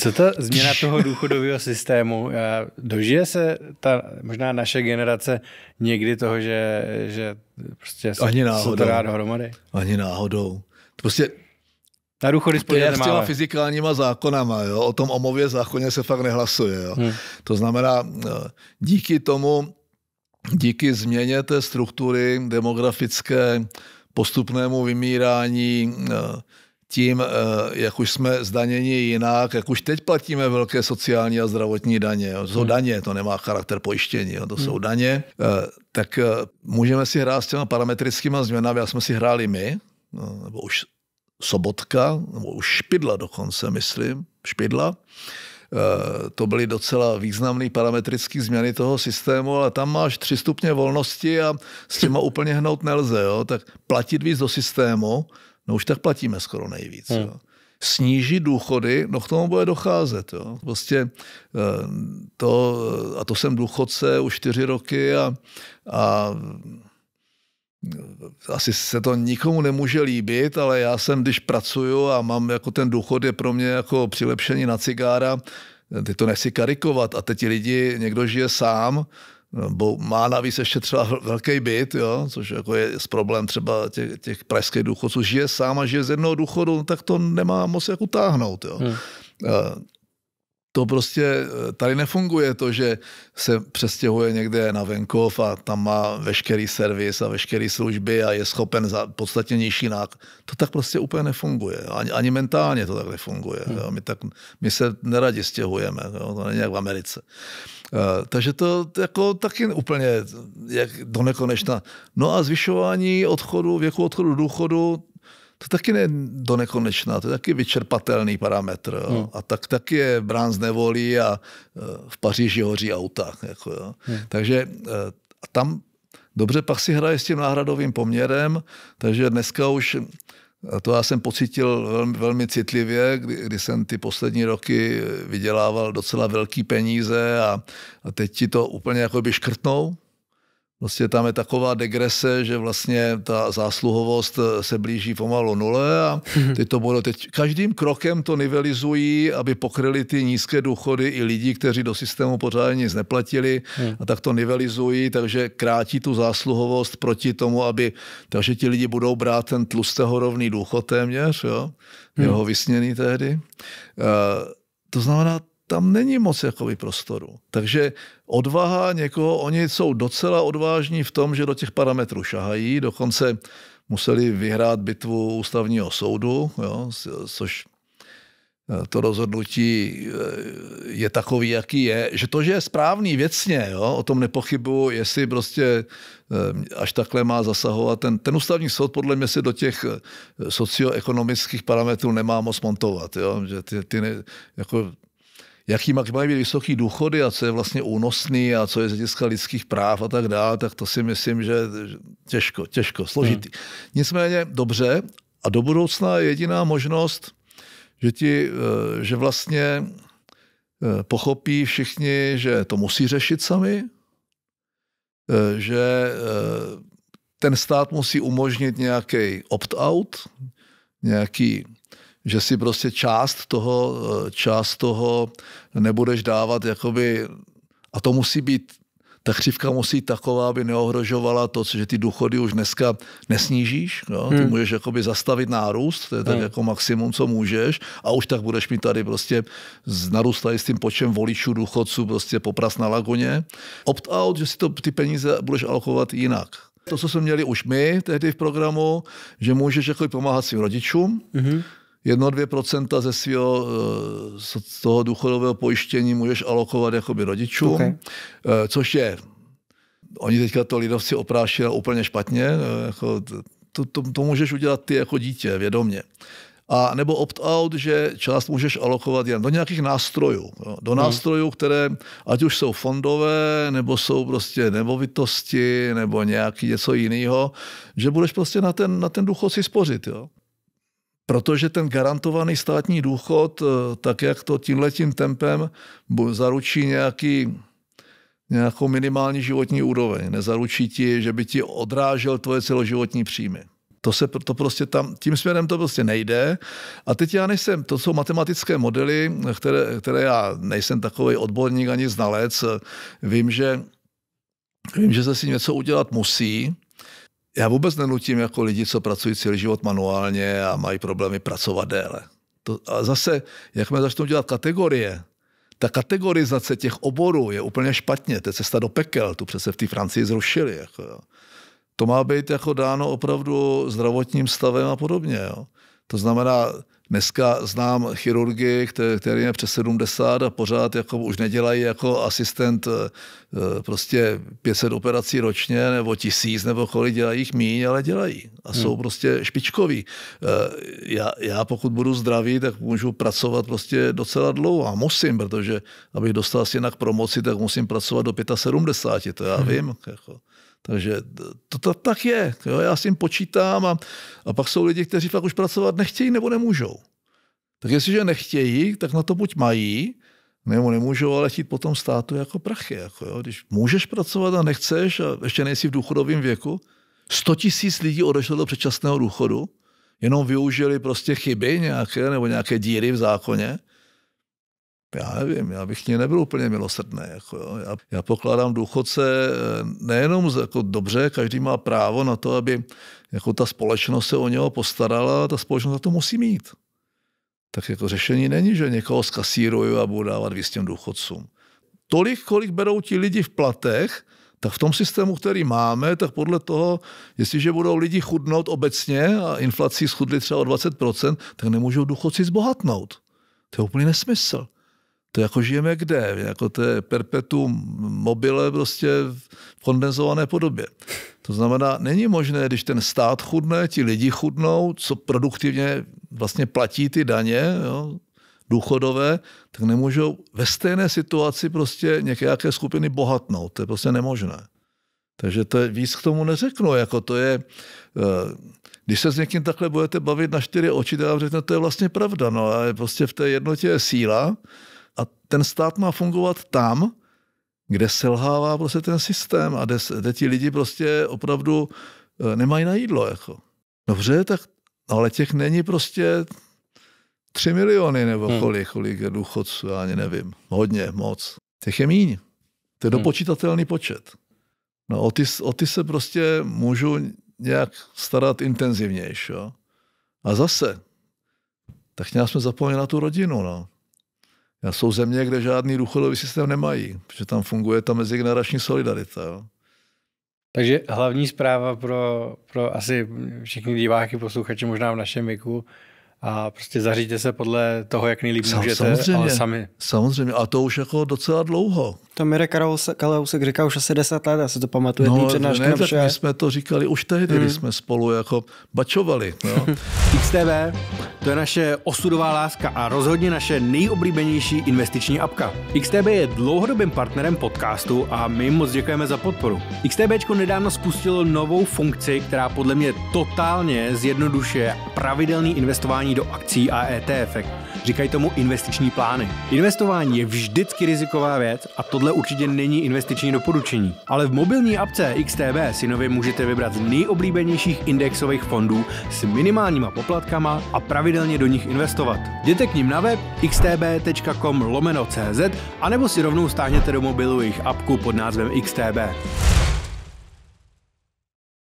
Co to změna toho důchodového systému? Dožije se ta možná naše generace někdy toho, že, že prostě Ani náhodou. to dá dohromady? Ani náhodou. Prostě na důchody to je s těma fyzikálníma zákonama. Jo? O tom omově zákoně se fakt nehlasuje. Jo? Hmm. To znamená, eh, díky tomu, díky změně té struktury demografické, postupnému vymírání, eh, tím, eh, jak už jsme zdaněni jinak, jak už teď platíme velké sociální a zdravotní daně. To jsou hmm. daně, to nemá charakter pojištění, to jsou hmm. daně. Tak můžeme si hrát s těma parametrickými změnami, já jsme si hráli my, no, nebo už Sobotka, nebo už Špidla dokonce, myslím, Špidla. Eh, to byly docela významné parametrické změny toho systému, ale tam máš tři stupně volnosti a s těma úplně hnout nelze. Jo? Tak platit víc do systému, no už tak platíme skoro nejvíc. Hmm. Jo? Snížit důchody, no k tomu bude docházet. Jo? Prostě eh, to, a to jsem důchodce už čtyři roky a, a asi se to nikomu nemůže líbit, ale já jsem, když pracuju a mám jako ten důchod je pro mě jako přilepšení na cigára, ty to nechci karikovat a teď lidi, někdo žije sám, bo má navíc ještě třeba velký byt, jo, což jako je s problém třeba těch, těch pražských důchodců, žije sám a žije z jednoho důchodu, no tak to nemá moc jak utáhnout. Jo. Hmm to prostě eh, tady nefunguje to, že se přestěhuje někde na venkov a tam má veškerý servis a veškerý služby a je schopen za podstatně nižší nák. To tak prostě úplně nefunguje. Ani, ani mentálně to tak nefunguje. Hmm. Jo. My, tak, my se neradi stěhujeme. Jo. To není jak v Americe. Uh, takže to jako taky úplně jak do nekonečna. No a zvyšování odchodu, věku odchodu důchodu, to taky ne do nekonečna, to je taky vyčerpatelný parametr. Jo. Hmm. A tak taky je brán z nevolí a e, v Paříži hoří auta. Jako, jo. Hmm. Takže e, tam dobře pak si hraje s tím náhradovým poměrem, takže dneska už a to já jsem pocítil velmi, velmi citlivě, kdy, kdy jsem ty poslední roky vydělával docela velký peníze a, a teď ti to úplně jako by škrtnou, Vlastně tam je taková degrese, že vlastně ta zásluhovost eh, se blíží pomalu nule a teď to bude teď každým krokem to nivelizují, aby pokryli ty nízké důchody i lidi, kteří do systému pořádně nic neplatili hmm. a tak to nivelizují, takže krátí tu zásluhovost proti tomu, aby, takže ti lidi budou brát ten tlustehorovný důchod téměř, jo, hmm. jeho vysněný tehdy. Uh, to znamená, tam není moc jakoby prostoru. Takže odvaha někoho, oni jsou docela odvážní v tom, že do těch parametrů šahají, dokonce museli vyhrát bitvu ústavního soudu, jo, což eh, to rozhodnutí eh, je takový, jaký je, že to, že je správný věcně, jo, o tom nepochybuji, jestli prostě eh, až takhle má zasahovat. Ten, ten ústavní soud podle mě se do těch socioekonomických parametrů nemá moc montovat. Jo, že ty, ty ne, jako jaký mají být vysoký důchody a co je vlastně únosný a co je z hlediska lidských práv a tak dále, tak to si myslím, že těžko, těžko, složitý. Hmm. Nicméně dobře a do budoucna je jediná možnost, že, ti, eh, že vlastně eh, pochopí všichni, že to musí řešit sami, eh, že ten stát musí umožnit nějaký opt-out, nějaký že si prostě část toho, část toho nebudeš dávat jakoby, a to musí být ta křivka musí být taková, aby neohrožovala to, že ty důchody už dneska nesnížíš. Jo? Ty hmm. můžeš jakoby zastavit nárůst, to je tak hmm. jako maximum, co můžeš a už tak budeš mít tady prostě narůstají s tím počem voličů, důchodců, prostě popras na laguně. Opt-out, že si to, ty peníze budeš alokovat jinak. To, co jsme měli už my tehdy v programu, že můžeš jako pomáhat svým rodičům, mm-hmm 1-2% ze svého eh, z toho důchodového pojištění můžeš alokovat jakoby rodičům, okay. Eh, což je, oni teďka to lidovci oprášili úplně špatně, eh, jako, to, to, to můžeš udělat ty jako dítě vědomě. A nebo opt-out, že část můžeš alokovat jen do nějakých nástrojů. Jo. Do hmm. nástrojů, které ať už jsou fondové, nebo jsou prostě nemovitosti, nebo nějaký něco jiného, že budeš prostě na ten, na ten důchod si spořit. Jo protože ten garantovaný státní důchod, eh, tak jak to tímhletím tempem zaručí nějaký, nějakou minimální životní úroveň. Nezaručí ti, že by ti odrážel tvoje celoživotní příjmy. To se to prostě tam, tím směrem to prostě nejde. A teď já nejsem, to jsou matematické modely, které, které já nejsem takový odborník ani znalec. Vím, že, vím, že se si něco udělat musí. Já vůbec nenutím jako lidi, co pracují celý život manuálně a mají problémy pracovat déle. To, a zase, jakmile začnou dělat kategorie, ta kategorizace těch oborů je úplně špatně. To je cesta do pekel, tu přece v té Francii zrušili. Jako, jo. To má být jako dáno opravdu zdravotním stavem a podobně. Jo. To znamená, dneska znám chirurgy, který je přes 70 a pořád jako už nedělají jako asistent eh, prostě 500 operací ročně nebo tisíc nebo kolik dělají jich míň, ale dělají a jsou hmm. prostě špičkoví. Eh, já, já pokud budu zdravý, tak můžu pracovat prostě docela dlouho a musím, protože abych dostal si jinak promoci, tak musím pracovat do 75, to já hmm. vím. Jako. Takže to, to tak je. Jo? Já s tím počítám a, a pak jsou lidi, kteří fakt už pracovat nechtějí nebo nemůžou. Tak jestliže nechtějí, tak na to buď mají, nebo nemůžou, ale chtít potom státu jako prachy. Jako jo? Když můžeš pracovat a nechceš a ještě nejsi v důchodovém věku, 100 tisíc lidí odešlo do předčasného důchodu, jenom využili prostě chyby nějaké nebo nějaké díry v zákoně já nevím, já bych ní nebyl úplně milosrdný. Jako jo. Já, já pokládám důchodce eh, nejenom jako dobře, každý má právo na to, aby jako ta společnost se o něho postarala, ta společnost to musí mít. Tak jako řešení není, že někoho skasíruju a budu dávat těm důchodcům. Tolik, kolik berou ti lidi v platech, tak v tom systému, který máme, tak podle toho, jestliže budou lidi chudnout obecně a inflací schudli třeba o 20%, tak nemůžou důchodci zbohatnout. To je úplný nesmysl. To jako žijeme kde? Jako to je perpetuum mobile prostě v kondenzované podobě. To znamená, není možné, když ten stát chudne, ti lidi chudnou, co produktivně vlastně platí ty daně, jo, důchodové, tak nemůžou ve stejné situaci prostě nějaké skupiny bohatnout. To je prostě nemožné. Takže to je, víc k tomu neřeknu. Jako to je, eh, když se s někým takhle budete bavit na čtyři oči, tak vám to je vlastně pravda. No, a prostě v té jednotě je síla a ten stát má fungovat tam, kde selhává prostě ten systém a kde, kde ti lidi prostě opravdu e, nemají na jídlo. Jako. Dobře, tak ale těch není prostě tři miliony nebo hmm. kolik, kolik je důchodců, já ani nevím. Hodně, moc. Těch je míň. To je hmm. dopočítatelný počet. No o ty, o ty se prostě můžu nějak starat intenzivnější. Jo? A zase, tak nějak jsme zapomněli na tu rodinu. No. Jsou země, kde žádný důchodový systém nemají, protože tam funguje ta mezigenerační solidarita. Jo. Takže hlavní zpráva pro, pro asi všechny diváky, posluchače možná v našem věku, a prostě zaříďte se podle toho, jak nejlíp můžete, samozřejmě, ale sami. Samozřejmě, a to už jako docela dlouho. To Mire Kalousek říká už asi 10 let, já si to pamatuju. No, přednášky ne, tak my jsme to říkali už tehdy, hmm. když jsme spolu jako bačovali. No. XTB, to je naše osudová láska a rozhodně naše nejoblíbenější investiční apka. XTB je dlouhodobým partnerem podcastu a my jim moc děkujeme za podporu. XTB nedávno spustilo novou funkci, která podle mě totálně zjednodušuje pravidelný investování do akcí a ETF. Říkají tomu investiční plány. Investování je vždycky riziková věc a tohle určitě není investiční doporučení. Ale v mobilní apce XTB si nově můžete vybrat z nejoblíbenějších indexových fondů s minimálníma poplatkama a pravidelně do nich investovat. Jděte k ním na web xtb.com lomeno cz anebo si rovnou stáhněte do mobilu jejich apku pod názvem XTB.